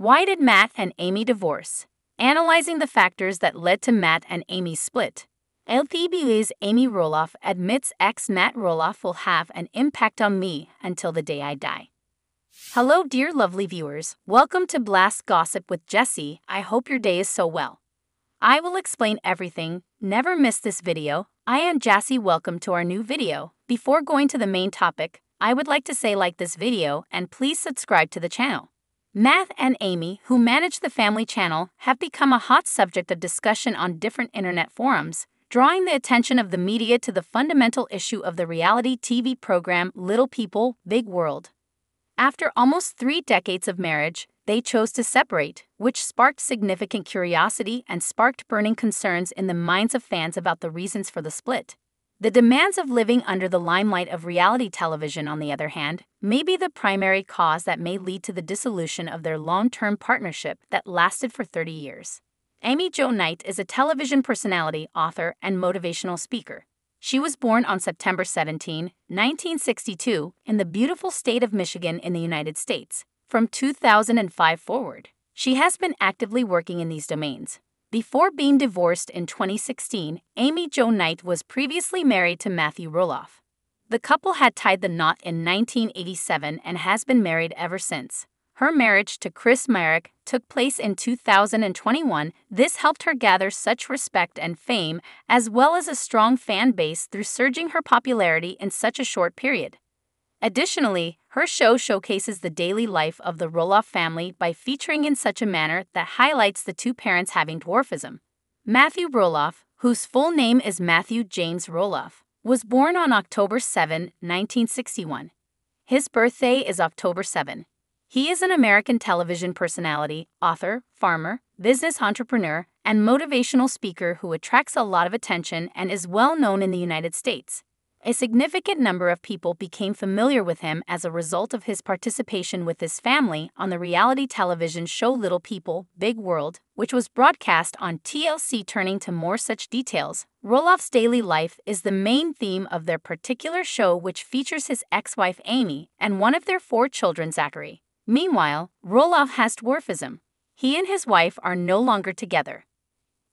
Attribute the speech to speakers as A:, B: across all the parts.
A: Why did Matt and Amy divorce? Analyzing the factors that led to Matt and Amy's split. LPBW's Amy Roloff admits ex Matt Roloff will have an impact on me until the day I die. Hello, dear lovely viewers. Welcome to Blast Gossip with Jessy. I hope your day is so well. I will explain everything. Never miss this video. I am Jessy. Welcome to our new video. Before going to the main topic, I would like to say like this video and please subscribe to the channel. Matt and Amy, who manage the family channel, have become a hot subject of discussion on different internet forums, drawing the attention of the media to the fundamental issue of the reality TV program Little People, Big World. After almost three decades of marriage, they chose to separate, which sparked significant curiosity and sparked burning concerns in the minds of fans about the reasons for the split. The demands of living under the limelight of reality television, on the other hand, may be the primary cause that may lead to the dissolution of their long term partnership that lasted for 30 years. Amy Jo Knight is a television personality, author, and motivational speaker. She was born on September 17, 1962, in the beautiful state of Michigan in the United States. From 2005 forward, she has been actively working in these domains, before being divorced in 2016, Amy Jo Knight was previously married to Matthew Roloff. The couple had tied the knot in 1987 and has been married ever since. Her marriage to Chris Marek took place in 2021. This helped her gather such respect and fame, as well as a strong fan base through surging her popularity in such a short period. Additionally, her show showcases the daily life of the Roloff family by featuring in such a manner that highlights the two parents having dwarfism. Matthew Roloff, whose full name is Matthew James Roloff, was born on October 7, 1961. His birthday is October 7. He is an American television personality, author, farmer, business entrepreneur, and motivational speaker who attracts a lot of attention and is well known in the United States. A significant number of people became familiar with him as a result of his participation with his family on the reality television show Little People, Big World, which was broadcast on TLC. Turning to more such details, Roloff's daily life is the main theme of their particular show, which features his ex wife Amy and one of their four children, Zachary. Meanwhile, Roloff has dwarfism. He and his wife are no longer together.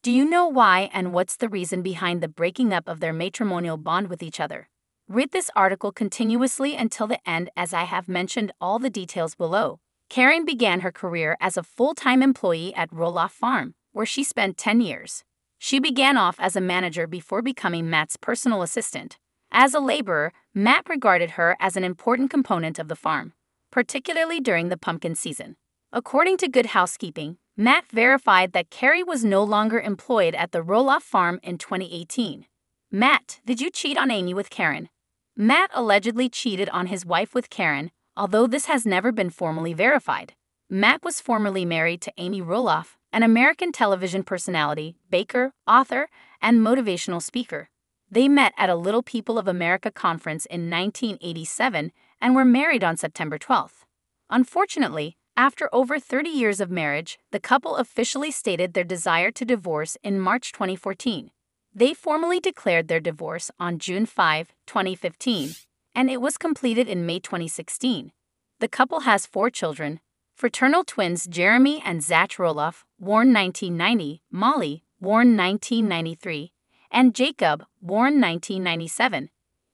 A: Do you know why and what's the reason behind the breaking up of their matrimonial bond with each other? Read this article continuously until the end as I have mentioned all the details below. Caryn began her career as a full time employee at Roloff Farm, where she spent 10 years. She began off as a manager before becoming Matt's personal assistant. As a laborer, Matt regarded her as an important component of the farm, particularly during the pumpkin season. According to Good Housekeeping, Matt verified that Caryn was no longer employed at the Roloff farm in 2018. Matt, did you cheat on Amy with Caryn? Matt allegedly cheated on his wife with Caryn, although this has never been formally verified. Matt was formerly married to Amy Roloff, an American television personality, baker, author, and motivational speaker. They met at a Little People of America conference in 1987 and were married on September 12th. Unfortunately, after over 30 years of marriage, the couple officially stated their desire to divorce in March 2014. They formally declared their divorce on June 5, 2015, and it was completed in May 2016. The couple has four children fraternal twins Jeremy and Zach Roloff, born 1990, Molly, born 1993, and Jacob, born 1997.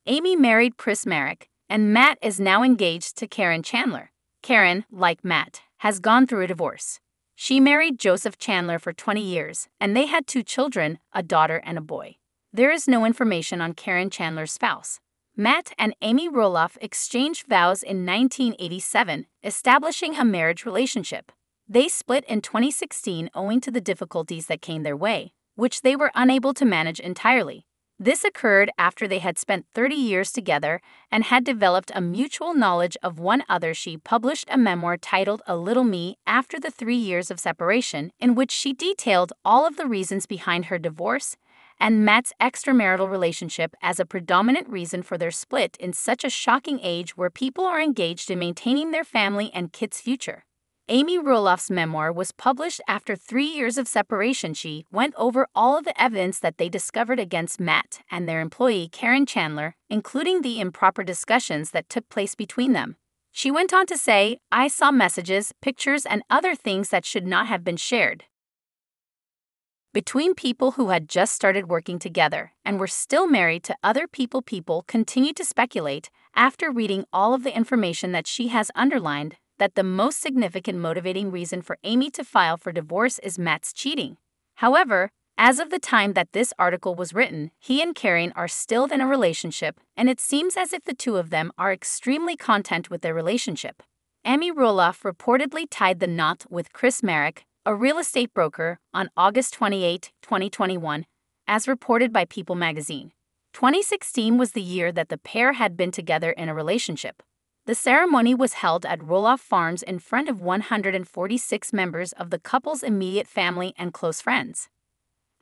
A: Amy married Chris Marek, and Matt is now engaged to Caryn Chandler. Caryn, like Matt, has gone through a divorce. She married Joseph Chandler for 20 years, and they had two children, a daughter and a boy. There is no information on Caryn Chandler's spouse. Matt and Amy Roloff exchanged vows in 1987, establishing a marriage relationship. They split in 2016 owing to the difficulties that came their way, which they were unable to manage entirely. This occurred after they had spent 30 years together and had developed a mutual knowledge of one other. She published a memoir titled A Little Me after the three years of separation, in which she detailed all of the reasons behind her divorce and Matt's extramarital relationship as a predominant reason for their split in such a shocking age where people are engaged in maintaining their family and kids' future. Amy Roloff's memoir was published after three years of separation. She went over all of the evidence that they discovered against Matt and their employee Caryn Chandler, including the improper discussions that took place between them. She went on to say, I saw messages, pictures, and other things that should not have been shared. Between people who had just started working together and were still married to other people, people continued to speculate, after reading all of the information that she has underlined, that the most significant motivating reason for Amy to file for divorce is Matt's cheating. However, as of the time that this article was written, he and Caryn are still in a relationship, and it seems as if the two of them are extremely content with their relationship. Amy Roloff reportedly tied the knot with Chris Marek, a real estate broker, on August 28, 2021, as reported by People magazine. 2016 was the year that the pair had been together in a relationship. The ceremony was held at Roloff Farms in front of 146 members of the couple's immediate family and close friends.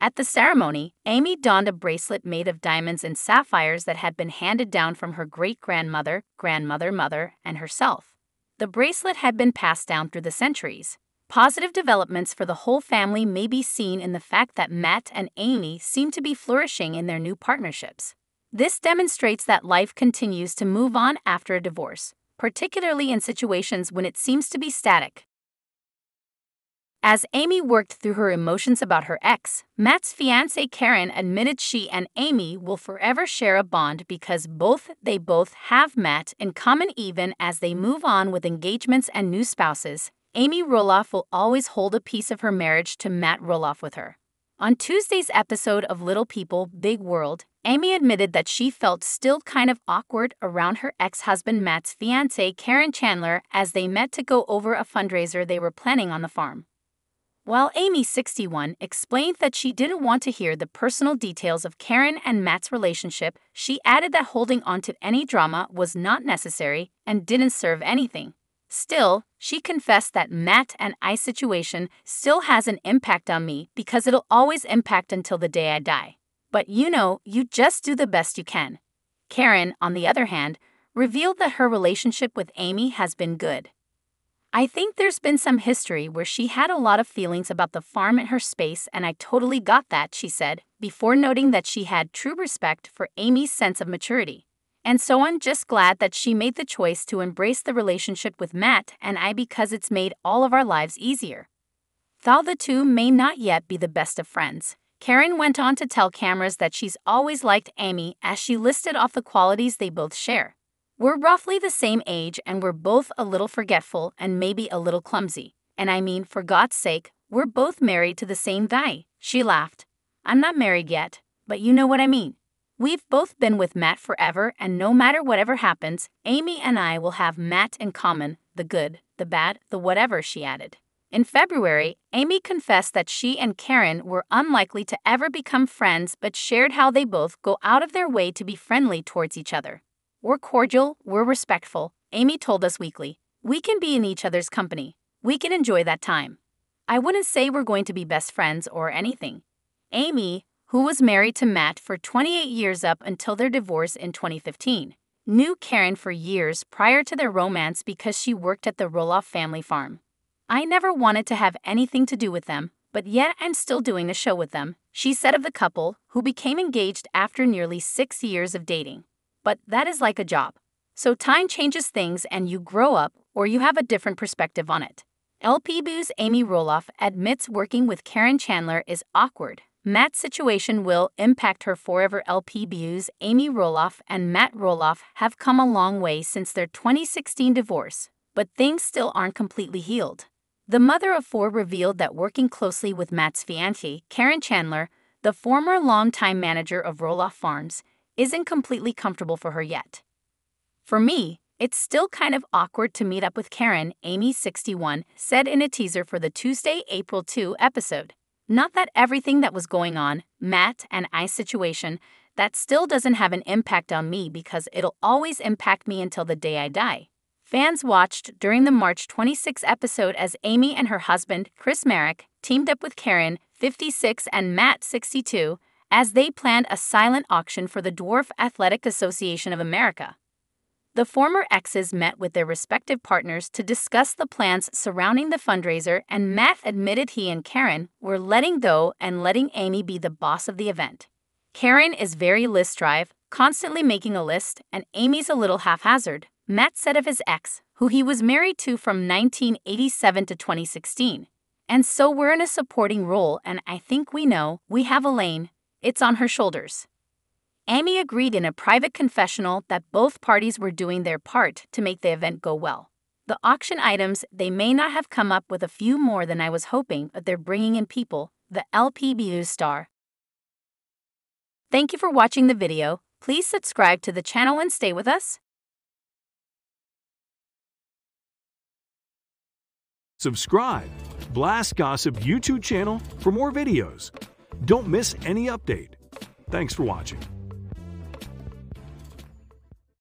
A: At the ceremony, Amy donned a bracelet made of diamonds and sapphires that had been handed down from her great grandmother, grandmother, mother, and herself. The bracelet had been passed down through the centuries. Positive developments for the whole family may be seen in the fact that Matt and Amy seem to be flourishing in their new partnerships. This demonstrates that life continues to move on after a divorce, particularly in situations when it seems to be static. As Amy worked through her emotions about her ex, Matt's fiancée Caryn admitted she and Amy will forever share a bond because both they both have Matt in common even as they move on with engagements and new spouses. Amy Roloff will always hold a piece of her marriage to Matt Roloff with her. On Tuesday's episode of Little People, Big World, Amy admitted that she felt still kind of awkward around her ex husband Matt's fiancée Caryn Chandler as they met to go over a fundraiser they were planning on the farm. While Amy, 61, explained that she didn't want to hear the personal details of Caryn and Matt's relationship, she added that holding on to any drama was not necessary and didn't serve anything. Still, she confessed that Matt and I situation still has an impact on me because it'll always impact until the day I die. But you know, you just do the best you can. Caryn, on the other hand, revealed that her relationship with Amy has been good. I think there's been some history where she had a lot of feelings about the farm and her space, and I totally got that, she said, before noting that she had true respect for Amy's sense of maturity. And so I'm just glad that she made the choice to embrace the relationship with Matt and I because it's made all of our lives easier. Though the two may not yet be the best of friends, Caryn went on to tell cameras that she's always liked Amy as she listed off the qualities they both share. We're roughly the same age and we're both a little forgetful and maybe a little clumsy. And I mean, for God's sake, we're both married to the same guy. She laughed. I'm not married yet, but you know what I mean. We've both been with Matt forever, and no matter whatever happens, Amy and I will have Matt in common the good, the bad, the whatever, she added. In February, Amy confessed that she and Caryn were unlikely to ever become friends but shared how they both go out of their way to be friendly towards each other. We're cordial, we're respectful, Amy told Us Weekly. We can be in each other's company. We can enjoy that time. I wouldn't say we're going to be best friends or anything. Amy, who was married to Matt for 28 years up until their divorce in 2015, knew Caryn for years prior to their romance because she worked at the Roloff family farm. I never wanted to have anything to do with them, but yet I'm still doing a show with them, she said of the couple, who became engaged after nearly six years of dating but that is like a job. So time changes things and you grow up or you have a different perspective on it. LPBW's Amy Roloff admits working with Caryn Chandler is awkward. Matt's situation will impact her forever. LPBW's Amy Roloff and Matt Roloff have come a long way since their 2016 divorce, but things still aren't completely healed. The mother of four revealed that working closely with Matt's fiancée, Caryn Chandler, the former longtime manager of Roloff Farms, isn't completely comfortable for her yet. For me, it's still kind of awkward to meet up with Caryn, Amy61 said in a teaser for the Tuesday, April 2 episode. Not that everything that was going on, Matt and I situation, that still doesn't have an impact on me because it'll always impact me until the day I die. Fans watched during the March 26 episode as Amy and her husband, Chris Marek, teamed up with Caryn, 56, and Matt, 62, as they planned a silent auction for the Dwarf Athletic Association of America. The former exes met with their respective partners to discuss the plans surrounding the fundraiser, and Matt admitted he and Caryn were letting go and letting Amy be the boss of the event. Caryn is very list drive, constantly making a list, and Amy's a little haphazard, Matt said of his ex, who he was married to from 1987 to 2016. And so we're in a supporting role, and I think we know we have Elaine, it's on her shoulders. Amy agreed in a private confessional that both parties were doing their part to make the event go well. The auction items, they may not have come up with a few more than I was hoping, but they're bringing in people, the LPBW star. Thank you for watching the video. Please subscribe to the channel and stay with us.
B: Subscribe, Blast Gossip YouTube channel for more videos. Don't miss any update. Thanks for watching.